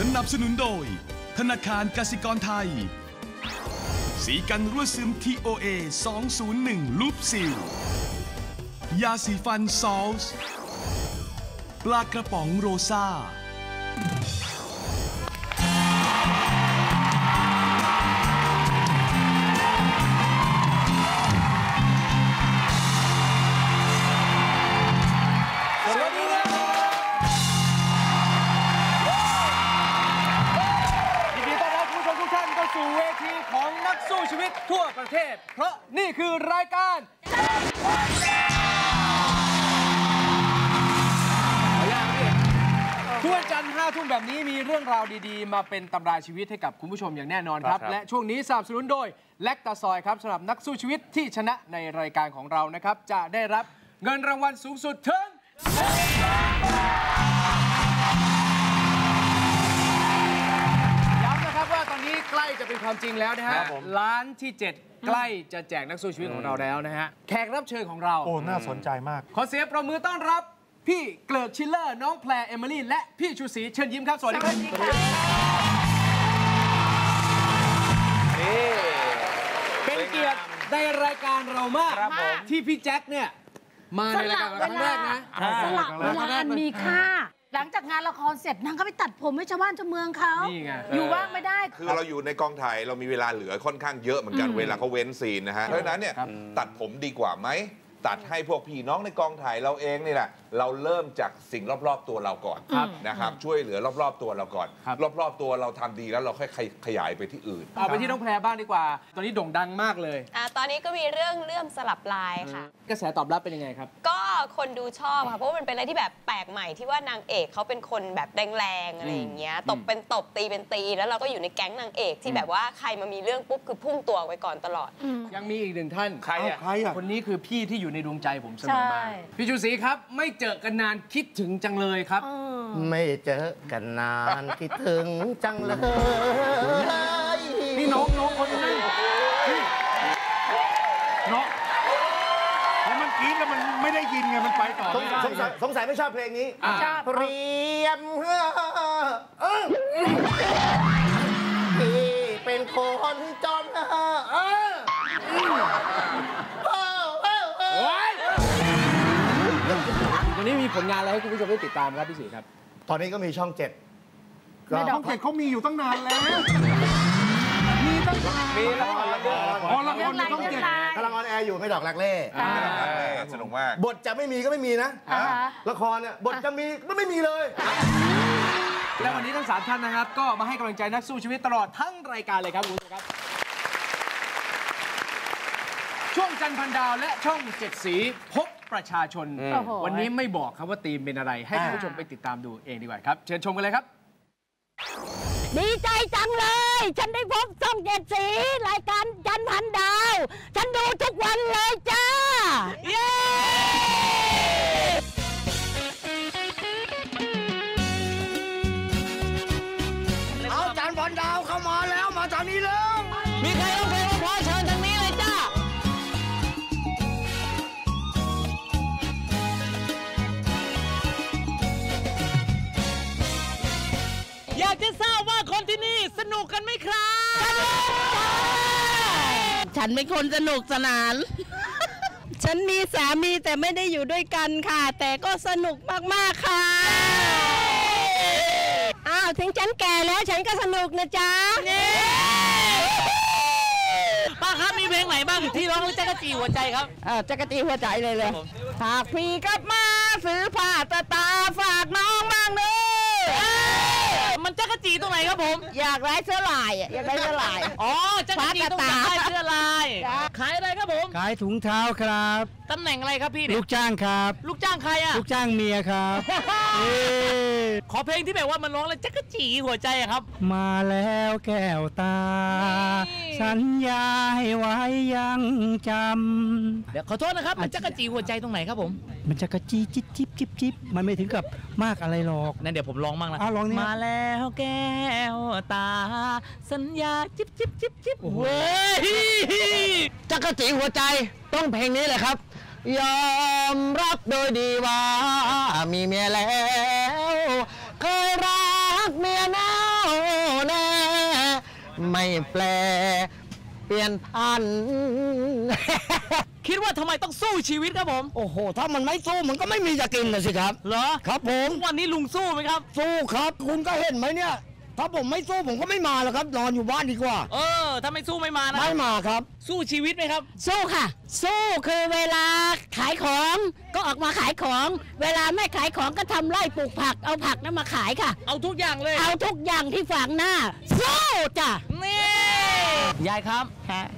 สนับสนุนโดย ธนาคารกสิกรไทย สีกันรั่วซึม TOA 201 ลูปซิล ยาสีฟันซอลส์ปลากระป๋องโรซาส เทศเพราะนี่คือรายการทุกวันจันทร์5ทุ่มแบบนี้มีเรื่องราวดีๆ มาเป็นตำราชีวิตให้กับคุณผู้ชมอย่างแน่นอนครับครับและช่วงนี้สนับสนุนโดยแลคตาซอยครับสำหรับนักสู้ชีวิตที่ชนะในรายการของเรานะครับ จะได้รับเงินรางวัลสูงสุดถึงย้ อนนี้ใกล้จะเป็นความจริงแล้วนะฮะครับผมล้านที่ 7 ใกล้จะแจกนักสู้ชีวิตของเราแล้วนะฮะแขกรับเชิญของเรา โอ้ น่าสนใจมาก ขอเสียงปรบมือต้อนรับ พี่เกริกชิลเลอร์ น้องแพรเอมิลี่ และพี่ชูศรีเชิญยิ้มครับ สวัสดีครับเป็นเกียรติในรายการเรามาก ครับผม ที่พี่แจ็คเนี่ย มาในรายการเราครั้งแรกนะ สละเวลาอันมีค่า หลังจากงานละครเสร็จนางก็ไปตัดผมให้ชาวบ้านชาวเมืองเขานี่ไง อยู่ว่างไม่ได้คือเราอยู่ในกองถ่ายเรามีเวลาเหลือค่อนข้างเยอะเหมือนกันเวลาเขาเว้นซีนนะฮะเพราะฉะนั้นเนี่ยครับตัดผมดีกว่าไหม ตัดให้พวกพี่น้องในกองถ่ายเราเองนี่แหละเราเริ่มจากสิ่งรอบๆตัวเราก่อนครับนะครับช่วยเหลือรอบๆตัวเราก่อนครับรอบๆตัวเราทำดีแล้วเราค่อยขยายไปที่อื่น เอาไปที่น้องแพรบ้างดีกว่า ตอนนี้โด่งดังมากเลย อ่าตอนนี้ก็มีเรื่องเลื่อมสลับลายค่ะ กระแสตอบรับเป็นยังไงครับ ก็คนดูชอบค่ะเพราะว่ามันเป็นอะไรที่แบบแปลกใหม่ที่ว่านางเอกเขาเป็นคนแบบแรงๆอะไรอย่างเงี้ยตบเป็นตบตีเป็นตี แล้วเราก็อยู่ในแก๊งนางเอกที่แบบว่าใครมามีเรื่องปุ๊บคือพุ่งตัวไว้ก่อนตลอด ยังมีอีกหนึ่งท่านใครอะเาใครอะคนนี้คือพี่ที่อยู่ในดวงใจผมเสมอมาใช่พี่ชูศรีครับไม่เจอกันนานคิดถึงจังเลยครับเออไม่เจอกันนานคิดถึงจังเลยนี่น้องน้องคนนั้นนี่น้องเพราะมันกรี๊ดแล้วมันไม่ได้ยินไงมันไปต่อสงไม่ได้สงสัยสงสัยไม่ชอบเพลงนี้อะชอบเรียมเออพี่เป็นคนจ มีผลงานอะไรให้คุณผู้ชมได้ติดตามครับพี่ศรีครับ ตอนนี้ก็มีช่องเจ็ดก็แม่ดช่ออกงเจ็ดเขามีอยู่ตั้งนานแล้ว มีละครละครละครอ๋อละคเรื่อรงไรช่องเรื่อเจ็งดไรกำลังออนแอร์อยู่ไม่ดอกรักเล่อ่าสนุกมากบทจะไม่มีก็ไม่มีนะอ่าฮะละครเนี่ยบทจะมีก็ไม่มีเลยและวันนี้ทั้งสามท่านนะครับ ก็มาให้กำลังใจนักสู้ชีวิตตลอดทั้งรายการเลยครับคุณผู้ชมครับ ช่วงจันทร์พันดาวและช่องเจ็ดสีพบ ประชาชน โอ้โห วันนี้ไม่บอกครับว่าธีมเป็นอะไร ให้คุณผู้ชมไปติดตามดูเองดีกว่าครับ เชิญชมกันเลยครับ ดีใจจังเลย ฉันได้พบช่องเจ็ดสี รายการจันทร์พันดาว ฉันดูทุกวันเลยจ้า เย้ เอาจานบอลดาวเข้ามาแล้วมาทางนี้แล้วมีใครร้องเพลงเพราะเชิญทางนี้เลยจ้า ครับ ฉันเป็นคนสนุกสนาน ฉันมีสามีแต่ไม่ได้อยู่ด้วยกันค่ะ แต่ก็สนุกมากๆค่ะ อ้าว ถึงฉันแก่แล้วฉันก็สนุกนะจ๊ะ ป้าครับมีเพลงไหนบ้างที่ร้องแล้วจักรจีหัวใจครับ เออจักรจีหัวใจเลยเลยหากพี่กลับมาซื้อผ้าตาตาฝากน้องบ้างเด้อ มันจักรจีตรงไหนครับผม อยากได้เสื้อลายอะอยากได้เสื้อลาย อ๋อจักรจีต้องการได้เสื้อลาย จ้ะ ขายอะไรครับผม ขายถุงเท้าครับ ตำแหน่งอะไรครับพี่เนี่ลูยกจ้างครับ ลูกจ้างใครอะ ลูกจ้างเมียครับเอ้ยขอเพลงที่แบบว่ามันร้องแล้วจักรจีหัวใจอะครับ มาแล้วแก้วตา นี่ สัญญาให้ไว้ยังจเดี๋ยวขอโทษนะครับ มันจักรจีหัวใจตรงไหนครับผมำมันจะกระจีจิบจิบจิบจิบมันไม่ถึงกับมากอะไรหรอก นั่นเดี๋ยวผมร้องบ้างนะอะลองนี่ มาแล้ววแก้วตา สัญญาจิบจิบจิบจิบเว้ยจักรจีหัวใจต้องเพลงนี้เลยครับ ยอมรับโดยดีว่า มีเมียแล้ว เคยรักเมียแน่วแน่ไม่แปล เปลี่ยนพัน คิดว่าทำไมต้องสู้ชีวิตครับผม โอ้โห ถ้ามันไม่สู้มันก็ไม่มีจะกินนะสิครับ เหรอครับผม ทุกวันนี้ลุงสู้ไหมครับ สู้ครับ คุณก็เห็นไหมเนี่ย ถ้าผมไม่สู้ผมก็ไม่มาแล้วครับ นอนอยู่บ้านดีกว่า เออถ้าไม่สู้ไม่มานะไม่มาครับ สู้ชีวิตไหมครับ สู้ค่ะ สู้คือเวลาขายของก็ออกมาขายของ เวลาไม่ขายของก็ทำไร่ปลูกผักเอาผักนั้นมาขายค่ะ เอาทุกอย่างเลยเอาทุกอย่างที่ฝังหน้า สู้จ้ะ นี่ยายครับ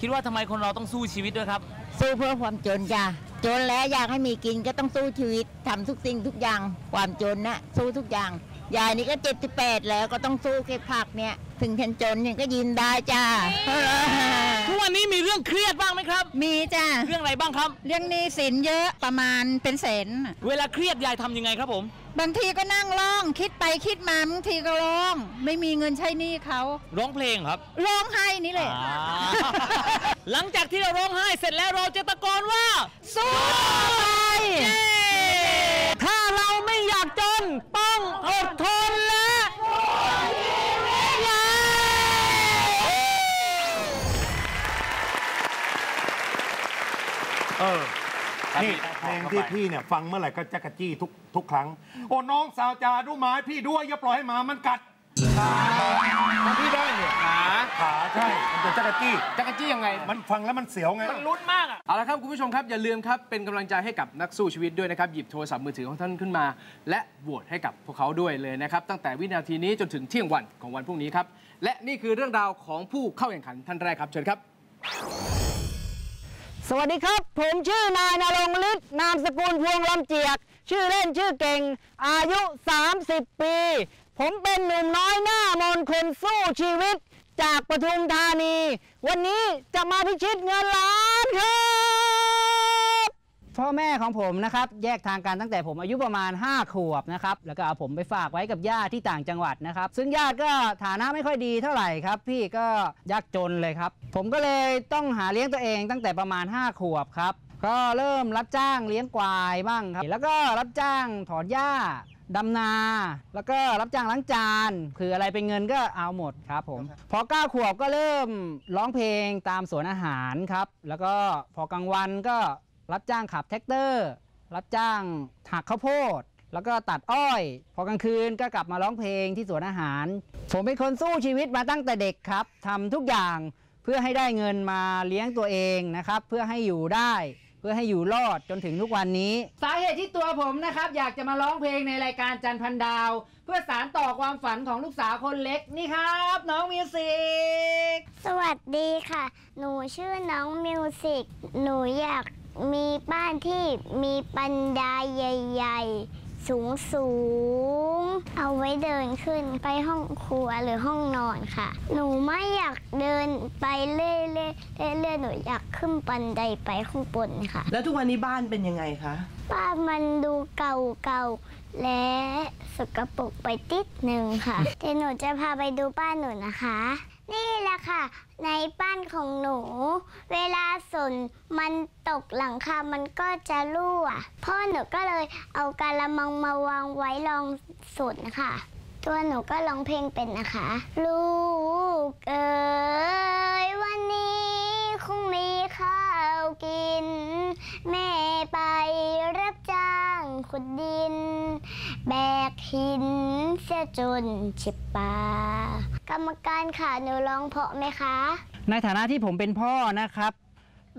คิดว่าทำไมคนเราต้องสู้ชีวิตด้วยครับ สู้เพื่อความจนจ้ะจนแล้วอยากให้มีกินก็ต้องสู้ชีวิตทำทุกสิ่งทุกอย่างความจนนะสู้ทุกอย่างยายนี่ก็เจ็ดสิบแปดแล้วก็ต้องสู้เก็บผักเนี่ย ถึงฉันจนยังก็ยินได้จ้าทุกวันนี้มีเรื่องเครียดบ้างไหมครับ มีจ้าเรื่องอะไรบ้างครับ เรื่องหนี้สินเยอะประมาณเป็นแสนน่ะเวลาเครียดยายทำยังไงครับผม บางทีก็นั่งร้องคิดไปคิดมาบางทีก็ร้อง ไม่มีเงินใช้หนี้เขาร้องเพลงครับร้องไห้นี่แหละ อ่า หลังจากที่เราร้องไห้เสร็จแล้วเราจะตะโกนว่า สู้เย้ถ้าเราไม่อยากจน ต้องอดท งที่พี่เนี่ยฟังเมื่อไหร่ก็จักรจี้ทุกทุกครั้ง โอ้น้องสาวจาดูหมาพี่ด้วยอย่าปล่อยให้หมามันกัดมันพี่ได้เนี่ยขาขาใช่มันจะจักรจี้จักรจี้ยังไง มันฟังแล้วมันเสียวไง มันลุ้นมากอะเอาละครับคุณผู้ชมครับอย่าลืมครับเป็นกำลังใจให้กับนักสู้ชีวิตด้วยนะครับหยิบโทรศัพท์มือถือของท่านขึ้นมา และโหวตให้กับพวกเขาด้วยเลยนะครับตั้งแต่วินาทีนี้จนถึงเที่ยงวันของวันพรุ่งนี้ครับและนี่คือเรื่องราวของผู้เข้าแข่งขันท่านแรกครับเชิญครับ สวัสดีครับ ผมชื่อนายนรงฤทธิ์นามสกุลพวงลำเจียก ชื่อเล่นชื่อเก่ง อายุ 30 ปี ผมเป็นหนุ่มน้อยหน้ามนคนสู้ชีวิตจากปทุมธานี วันนี้จะมาพิชิตเงินล้านครับ พ่อแม่ของผมนะครับแยกทางกันตั้งแต่ผมอายุประมาณ 5 ขวบนะครับแล้วก็เอาผมไปฝากไว้กับญาติที่ต่างจังหวัดนะครับ ซึ่งญาติก็ฐานะไม่ค่อยดีเท่าไหร่ครับ พี่ก็ยากจนเลยครับ ผมก็เลยต้องหาเลี้ยงตัวเองตั้งแต่ประมาณ 5 ขวบครับก็เริ่มรับจ้างเลี้ยงควายบ้างครับ แล้วก็รับจ้างถอนหญ้าดำนา แล้วก็รับจ้างล้างจาน คืออะไรเป็นเงินก็เอาหมดครับผม พอ9ขวบก็เริ่มร้องเพลงตามสวนอาหารครับ แล้วก็พอกลางวันก็ รับจ้างขับแท็กเตอร์ รับจ้างหักข้าวโพด แล้วก็ตัดอ้อย พอกลางคืนก็กลับมาร้องเพลงที่สวนอาหาร ผมเป็นคนสู้ชีวิตมาตั้งแต่เด็กครับทำทุกอย่างเพื่อให้ได้เงินมาเลี้ยงตัวเองนะครับ เพื่อให้อยู่ได้เพื่อให้อยู่รอดจนถึงทุกวันนี้ สาเหตุที่ตัวผมนะครับ อยากจะมาร้องเพลงในรายการจันพันดาว เพื่อสารต่อความฝันของลูกสาวคนเล็กนี่ครับ น้องมิวสิกสวัสดีค่ะ หนูชื่อน้องมิวสิกหนูอยาก มีบ้านที่มีบันไดใหญ่ ๆ สูงสูงๆเอาไว้เดินขึ้นไปห้องครัวหรือห้องนอนค่ะ หนูไม่อยากเดินไปเรื่อยๆเรื่อยๆหนูอยากขึ้นบันไดไปข้างบนค่ะ แล้วทุกวันนี้บ้านเป็นยังไงคะ บ้านมันดูเก่าๆและสกปรกไปติดหนึ่งค่ะแต่หนูจะพาไปดูบ้านหนูนะคะ นี่แหละค่ะ ในบ้านของหนู เวลาฝนมันตกหลังคา มันก็จะรั่ว พ่อหนูก็เลยเอากาละมังมาวางไว้รองฝนค่ะ ตัวหนูก็ร้องเพลงเป็นนะคะ ลูกเอ๋ยวันนี้คงมีข้าวกิน แม่ไปรับจ้างขุดดิน แบกหินเสียจนฉิบ ปากรรมการค่ะหนูร้องเพราะไหมคะ ในฐานะที่ผมเป็นพ่อนะครับ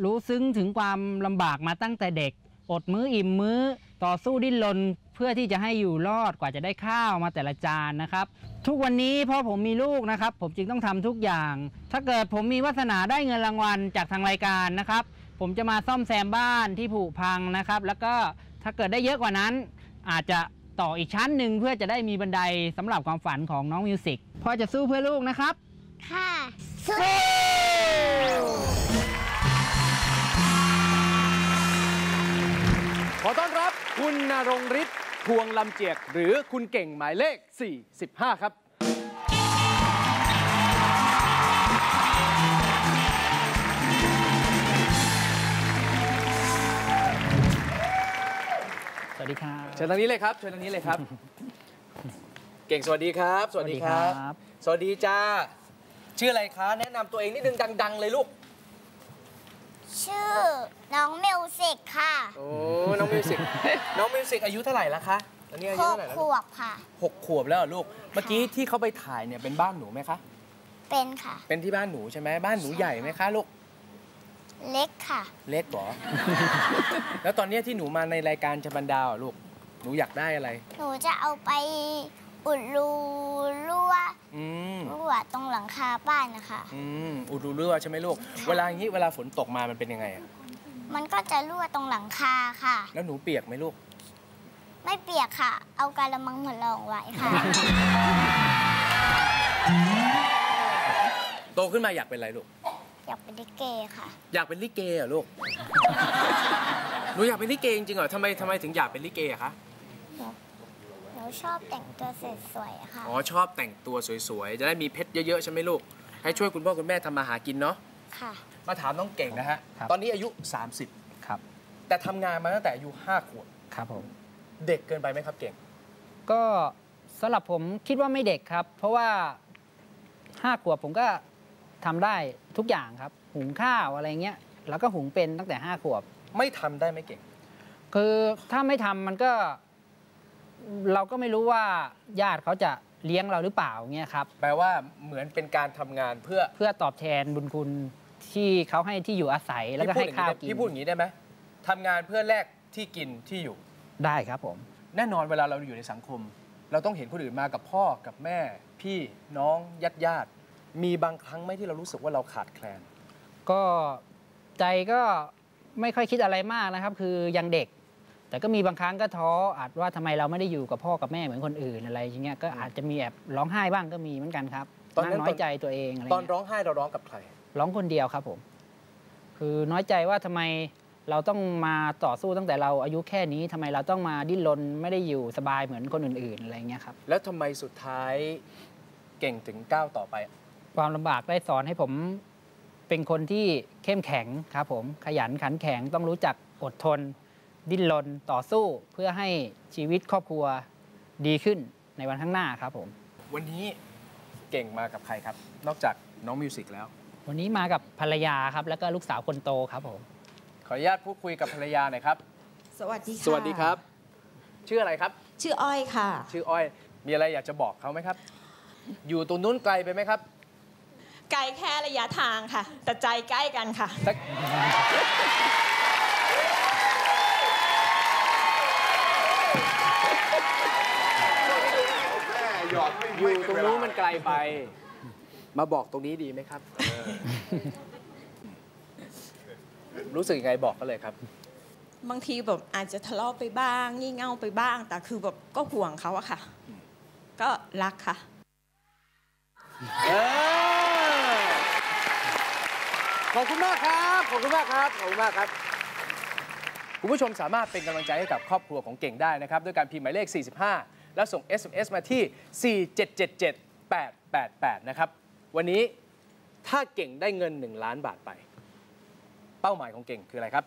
รู้ซึ้งถึงความลำบากมาตั้งแต่เด็ก อดมื้ออิ่มมื้อต่อสู้ดิ้นรนเพื่อที่จะให้อยู่รอดกว่าจะได้ข้าวมาแต่ละจานนะครับ ทุกวันนี้พ่อผมมีลูกนะครับ ผมจึงต้องทำทุกอย่าง ถ้าเกิดผมมีวาสนาได้เงินรางวัลจากทางรายการนะครับ ผมจะมาซ่อมแซมบ้านที่ผุพังนะครับ แล้วก็ถ้าเกิดได้เยอะกว่านั้น อาจจะ ต่ออีกชั้นหนึ่งเพื่อจะได้มีบันไดสำหรับความฝันของน้องมิวสิกพ่อจะสู้เพื่อลูกนะครับ ค่ะสู้ขอต้อนรับคุณนรงค์ฤทธิ์พวงลำเจียก หรือคุณเก่งหมายเลข 45 ครับ วัสดีครับเชิญทางนี้เลยครับเชิญทางนี้เลยครับ เก่งสวัสดีครับสวัสดีครับ สวัสดีครับ สวัสดีจ้าชื่ออะไรคะ แนะนำตัวเองนิดนึงดัง ๆ เลยลูก ชื่อน้องมิวสิกค่ะโอ้น้องมิวสิกน้องมิวสิกอายุเท่าไหร่แล้วคะตอนนี้อายุเท่าไหร่แล้วคะลูก หกขวบค่ะ หกขวบแล้วเหรอลูก เมื่อกี้ที่เขาไปถ่ายเนี่ยเป็นบ้านหนูไหมคะ เป็นค่ะ เป็นที่บ้านหนูใช่ไหมบ้านหนูใหญ่ไหมคะลูก เล็กค่ะ เล็กเหรอ แล้วตอนเนี้ยที่หนูมาในรายการจันดาวอะลูก หนูอยากได้อะไร หนูจะเอาไปอุดรูรั่วอืมรั่วตรงหลังคาบ้านนะคะ อืมอุดรูรั่วใช่ไหมลูก เวลาอย่างนี้เวลาฝนตกมามันเป็นยังไงอะมันก็จะรั่วตรงหลังคาค่ะ แล้วหนูเปียกไหมลูก ไม่เปียกค่ะ เอากระมังมาลองไว้ค่ะ โตขึ้นมาอยากเป็นอะไรลูก อยากเป็นลิเกค่ะ อยากเป็นลิเกเหรอลูก หนูอยากเป็นลิเกจริงๆเหรอทำไมทำไมถึงอยากเป็นลิเกอะคะ หนูชอบแต่งตัวสวยๆอะค่ะ อ๋อชอบแต่งตัวสวยๆ จะได้มีเพชรเยอะๆ ใช่ไหมลูก ให้ช่วยคุณพ่อคุณแม่ทำมาหากินเนาะ ค่ะ มาถามน้องเก่งนะฮะ ครับ ตอนนี้อายุ30ครับแต่ทำงานมาตั้งแต่อายุ5ขวบ ครับผม เด็กเกินไปไหมครับเก่ง ก็สำหรับผมคิดว่าไม่เด็กครับ เพราะว่าห้าขวบผมก็ ทำได้ทุกอย่างครับ หุงข้าวอะไรเงี้ย แล้วก็หุงเป็นตั้งแต่ห้าขวบ ไม่ทำได้ไหมเก่ง คือถ้าไม่ทำมันก็ เราก็ไม่รู้ว่าญาติเขาจะเลี้ยงเราหรือเปล่าเงี้ยครับ แปลว่าเหมือนเป็นการทำงานเพื่อเพื่อตอบแทนบุญคุณที่เขาให้ที่อยู่อาศัยแล้วก็ให้ข้าวกินพี่พูดอย่างนี้ได้ไหมทำงานเพื่อแลกที่กินที่อยู่ ได้ครับผม แน่นอนเวลาเราอยู่ในสังคม เราต้องเห็นคนอื่นมากับพ่อกับแม่ พี่น้องญาติญาติ มีบางครั้งไหมที่เรารู้สึกว่าเราขาดแคลน ก็ใจก็ไม่ค่อยคิดอะไรมากนะครับ คือยังเด็ก แต่ก็มีบางครั้งก็ท้ออาจว่าทำไมเราไม่ได้อยู่กับพ่อกับแม่เหมือนคนอื่นอะไรอย่างเงี้ยก็อาจจะมีแอบร้องไห้บ้างก็มีเหมือนกันครับตอนนั้นงน้อยใจตัวเองอะไรตอนเงี้ยร้องไห้เราร้องกับใคร ร้องคนเดียวครับผม คือน้อยใจว่าทำไมเราต้องมาต่อสู้ตั้งแต่เราอายุแค่นี้ทำไมเราต้องมาดิ้นรนไม่ได้อยู่สบายเหมือนคนอื่นๆอะไรเงี้ยครับแล้วทำไมสุดท้ายเก่งถึงก้าวต่อไป ความลำบากได้สอนให้ผมเป็นคนที่เข้มแข็งครับผมขยันขันแข็งต้องรู้จักอดทน ดิ้นรนต่อสู้เพื่อให้ชีวิตครอบครัวดีขึ้นในวันข้างหน้าครับผม วันนี้เก่งมากับใครครับ นอกจากน้องมิวสิกแล้ว วันนี้มากับภรรยาครับแล้วก็ลูกสาวคนโตครับผม ขออนุญาตพูดคุยกับภรรยาหน่อยครับ สวัสดีค่ะสวัสดีครับ ชื่ออะไรครับ ชื่ออ้อยค่ะ ชื่ออ้อย มีอะไรอยากจะบอกเขาไหมครับ อยู่ตรงนู้นไกลไปไหมครับ ไกลแค่ระยะทางค่ะ แต่ใจใกล้กันค่ะอยู่ตรงนู้นมันไกลไป มาบอกตรงนี้ดีไหมครับ รู้สึกยังไงบอกเขาเลยครับ บางทีแบบอาจจะทะเลาะไปบ้าง งี่เง่าไปบ้าง แต่คือแบบก็ห่วงเขาอะค่ะ ก็รักค่ะ เออ ขอบคุณมากครับ ขอบคุณมากครับ ขอบคุณมากครับ คุณผู้ชมสามารถเป็นกำลังใจให้กับครอบครัวของเก่งได้นะครับ ด้วยการพิมพ์หมายเลข 45 แล้วส่ง SMS มาที่ 4777888 นะครับ วันนี้ถ้าเก่งได้เงิน 1 ล้านบาทไป เป้าหมายของเก่งคืออะไรครับ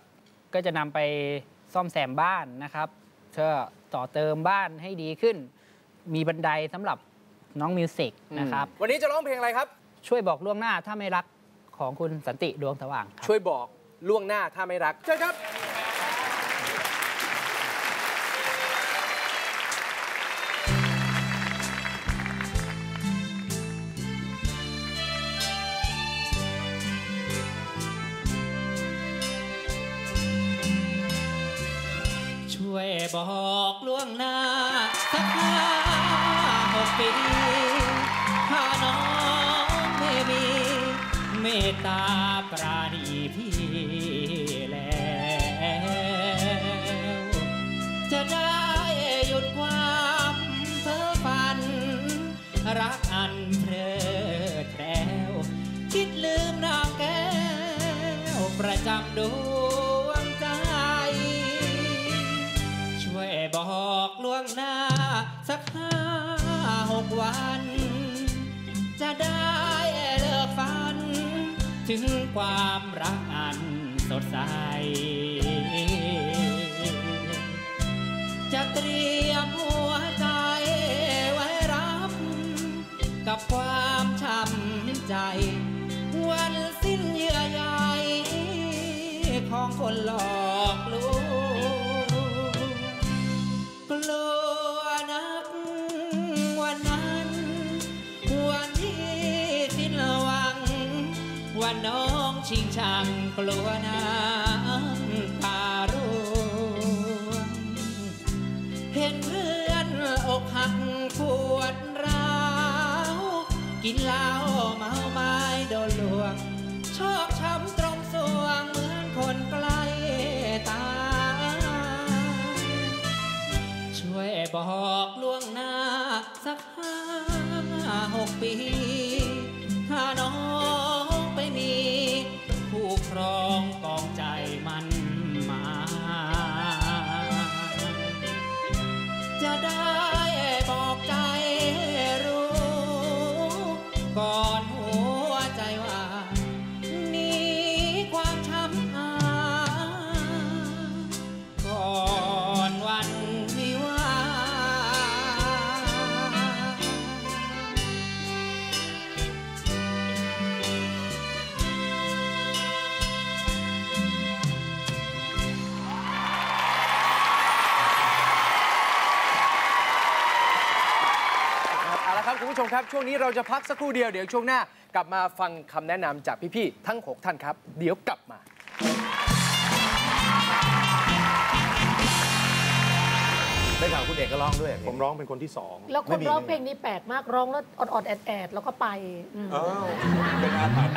ก็จะนำไปซ่อมแซมบ้านนะครับเพื่อต่อเติมบ้านให้ดีขึ้น มีบันไดสำหรับน้องมิวสิกนะครับ วันนี้จะร้องเพลงอะไรครับ ช่วยบอกล่วงหน้าถ้าไม่รัก ของคุณสันติดวงสว่างครับช่วยบอกล่วงหน้าถ้าไม่รักเชิญครับ ช่วยบอกล่วงหน้า ตาปราณีพี่แล้ว จะได้หยุดความเพ้อฝัน รักอันเพลิดเพล้วคิดลืมนางแก้ว ประจำดวงใจ ช่วยบอกล่วงหน้า สักห้าหกวัน ความรักอันสดใส จะเตรียมหัวใจไว้รับ กับความช้ำใจ วันสิ้นเยื่อใยของคนหลอ น้องชิงชังกลัวน้ำตาร่วงเห็นเพื่อนอกหักปวดร้าว กินเหล้าเมาไม้โดนลวงชอกช้ำตรงสวงเหมือนคนใกล้ตายช่วยบอกล่วงหน้าสักห้าหกปี รอง ผู้ชมครับ ช่วงนี้เราจะพักสักครู่เดียวเดี๋ยวช่วงหน้ากลับมาฟังคำแนะนำจากพี่ๆทั้ง 6 ท่านครับ เดี๋ยวกลับมาได้ข่าวคุณเอกก็ร้องด้วย ผมร้องเป็นคนที่สองแล้วคนร้องเพลงนี้แปลกมากร้องแล้วอดๆแอดๆแล้วก็ไปอืมอ้าวเป็นอาถรรพ์